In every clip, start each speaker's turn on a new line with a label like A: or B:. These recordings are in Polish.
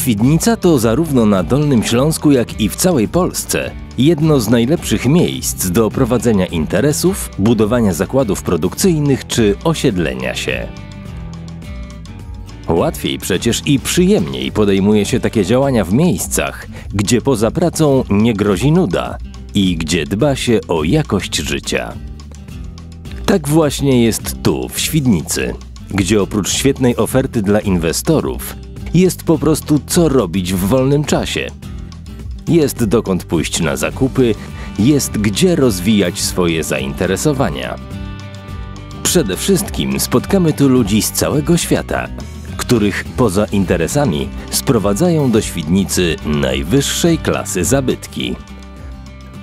A: Świdnica to zarówno na Dolnym Śląsku, jak i w całej Polsce jedno z najlepszych miejsc do prowadzenia interesów, budowania zakładów produkcyjnych czy osiedlenia się. Łatwiej przecież i przyjemniej podejmuje się takie działania w miejscach, gdzie poza pracą nie grozi nuda i gdzie dba się o jakość życia. Tak właśnie jest tu, w Świdnicy, gdzie oprócz świetnej oferty dla inwestorów, jest po prostu co robić w wolnym czasie. Jest dokąd pójść na zakupy, jest gdzie rozwijać swoje zainteresowania. Przede wszystkim spotkamy tu ludzi z całego świata, których poza interesami sprowadzają do Świdnicy najwyższej klasy zabytki.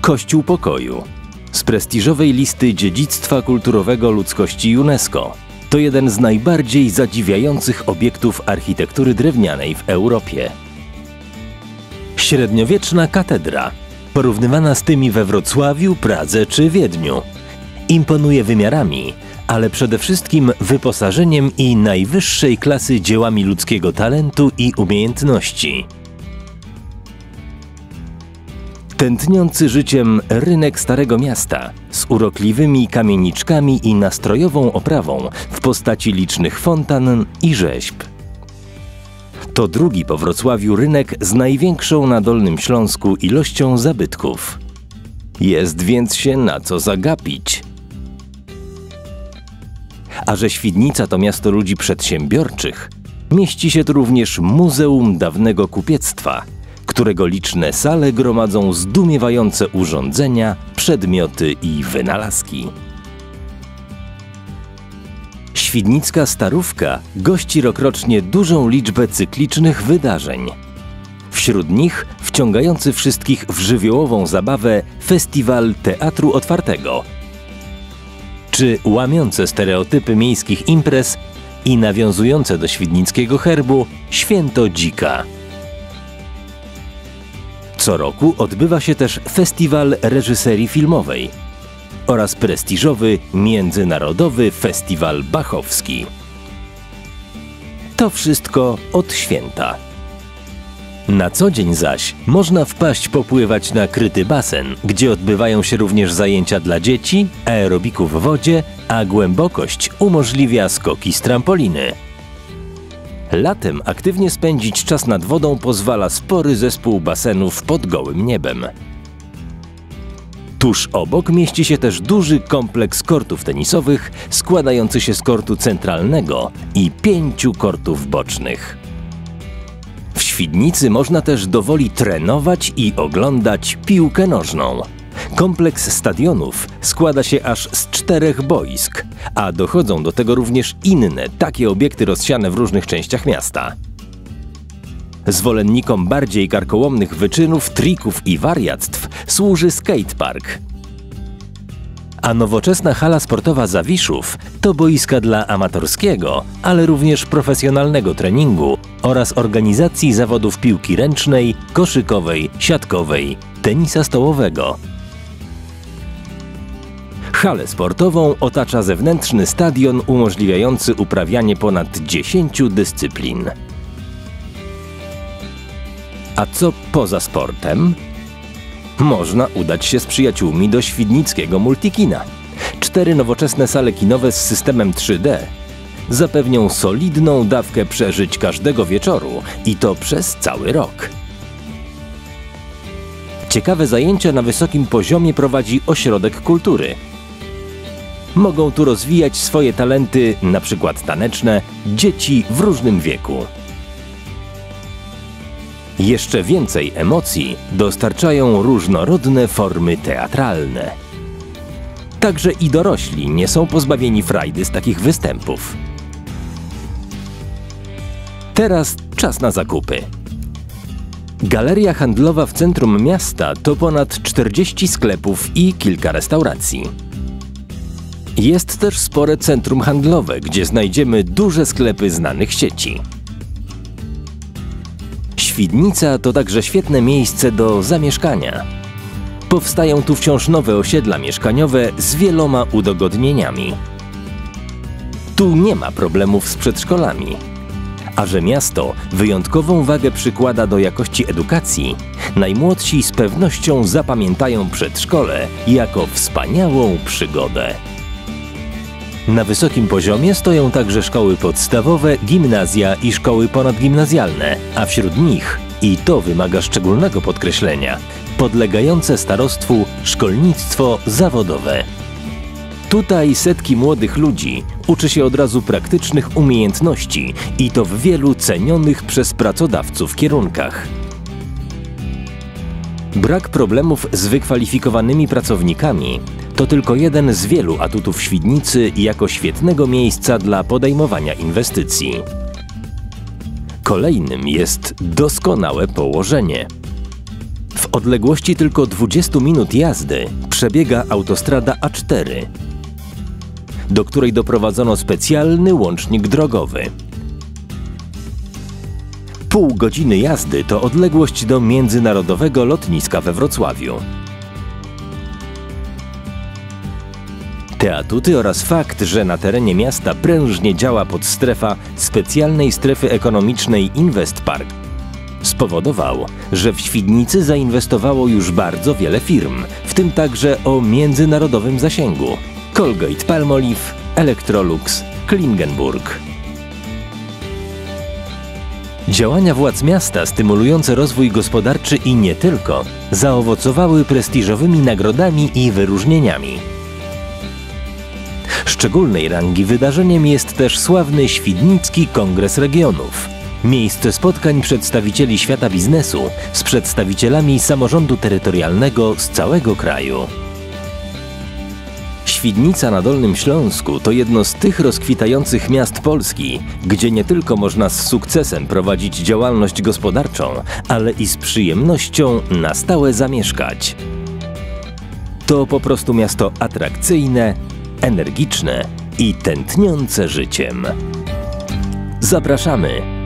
A: Kościół Pokoju z prestiżowej listy dziedzictwa kulturowego ludzkości UNESCO to jeden z najbardziej zadziwiających obiektów architektury drewnianej w Europie. Średniowieczna katedra, porównywana z tymi we Wrocławiu, Pradze czy Wiedniu, imponuje wymiarami, ale przede wszystkim wyposażeniem i najwyższej klasy dziełami ludzkiego talentu i umiejętności. Tętniący życiem rynek Starego Miasta z urokliwymi kamieniczkami i nastrojową oprawą w postaci licznych fontan i rzeźb. To drugi po Wrocławiu rynek z największą na Dolnym Śląsku ilością zabytków. Jest więc się na co zagapić. A że Świdnica to miasto ludzi przedsiębiorczych, mieści się tu również Muzeum Dawnego Kupiectwa – którego liczne sale gromadzą zdumiewające urządzenia, przedmioty i wynalazki. Świdnicka Starówka gości rokrocznie dużą liczbę cyklicznych wydarzeń. Wśród nich wciągający wszystkich w żywiołową zabawę Festiwal Teatru Otwartego, czy łamiące stereotypy miejskich imprez i nawiązujące do świdnickiego herbu Święto Dzika. Co roku odbywa się też Festiwal Reżyserii Filmowej oraz prestiżowy Międzynarodowy Festiwal Bachowski. To wszystko od święta. Na co dzień zaś można wpaść popływać na kryty basen, gdzie odbywają się również zajęcia dla dzieci, aerobiku w wodzie, a głębokość umożliwia skoki z trampoliny. Latem aktywnie spędzić czas nad wodą pozwala spory zespół basenów pod gołym niebem. Tuż obok mieści się też duży kompleks kortów tenisowych składający się z kortu centralnego i pięciu kortów bocznych. W Świdnicy można też dowoli trenować i oglądać piłkę nożną. Kompleks stadionów składa się aż z czterech boisk, a dochodzą do tego również inne, takie obiekty rozsiane w różnych częściach miasta. Zwolennikom bardziej karkołomnych wyczynów, trików i wariactw służy skatepark. A nowoczesna hala sportowa Zawiszów to boiska dla amatorskiego, ale również profesjonalnego treningu oraz organizacji zawodów piłki ręcznej, koszykowej, siatkowej, tenisa stołowego, Halę sportową otacza zewnętrzny stadion umożliwiający uprawianie ponad 10 dyscyplin. A co poza sportem? Można udać się z przyjaciółmi do świdnickiego multikina. Cztery nowoczesne sale kinowe z systemem 3D zapewnią solidną dawkę przeżyć każdego wieczoru i to przez cały rok. Ciekawe zajęcia na wysokim poziomie prowadzi Ośrodek Kultury – mogą tu rozwijać swoje talenty, na przykład taneczne, dzieci w różnym wieku. Jeszcze więcej emocji dostarczają różnorodne formy teatralne. Także i dorośli nie są pozbawieni frajdy z takich występów. Teraz czas na zakupy. Galeria handlowa w centrum miasta to ponad 40 sklepów i kilka restauracji. Jest też spore centrum handlowe, gdzie znajdziemy duże sklepy znanych sieci. Świdnica to także świetne miejsce do zamieszkania. Powstają tu wciąż nowe osiedla mieszkaniowe z wieloma udogodnieniami. Tu nie ma problemów z przedszkolami. A że miasto wyjątkową wagę przykłada do jakości edukacji, najmłodsi z pewnością zapamiętają przedszkole jako wspaniałą przygodę. Na wysokim poziomie stoją także szkoły podstawowe, gimnazja i szkoły ponadgimnazjalne, a wśród nich, i to wymaga szczególnego podkreślenia, podlegające starostwu szkolnictwo zawodowe. Tutaj setki młodych ludzi uczy się od razu praktycznych umiejętności i to w wielu cenionych przez pracodawców kierunkach. Brak problemów z wykwalifikowanymi pracownikami to tylko jeden z wielu atutów Świdnicy jako świetnego miejsca dla podejmowania inwestycji. Kolejnym jest doskonałe położenie. W odległości tylko 20 minut jazdy przebiega autostrada A4, do której doprowadzono specjalny łącznik drogowy. Pół godziny jazdy to odległość do międzynarodowego lotniska we Wrocławiu. Te atuty oraz fakt, że na terenie miasta prężnie działa podstrefa specjalnej strefy ekonomicznej Investpark, spowodował, że w Świdnicy zainwestowało już bardzo wiele firm, w tym także o międzynarodowym zasięgu. Colgate Palmolive, Electrolux, Klingenburg. Działania władz miasta stymulujące rozwój gospodarczy i nie tylko zaowocowały prestiżowymi nagrodami i wyróżnieniami. Szczególnej rangi wydarzeniem jest też sławny Świdnicki Kongres Regionów. Miejsce spotkań przedstawicieli świata biznesu z przedstawicielami samorządu terytorialnego z całego kraju. Świdnica na Dolnym Śląsku to jedno z tych rozkwitających miast Polski, gdzie nie tylko można z sukcesem prowadzić działalność gospodarczą, ale i z przyjemnością na stałe zamieszkać. To po prostu miasto atrakcyjne, energiczne i tętniące życiem. Zapraszamy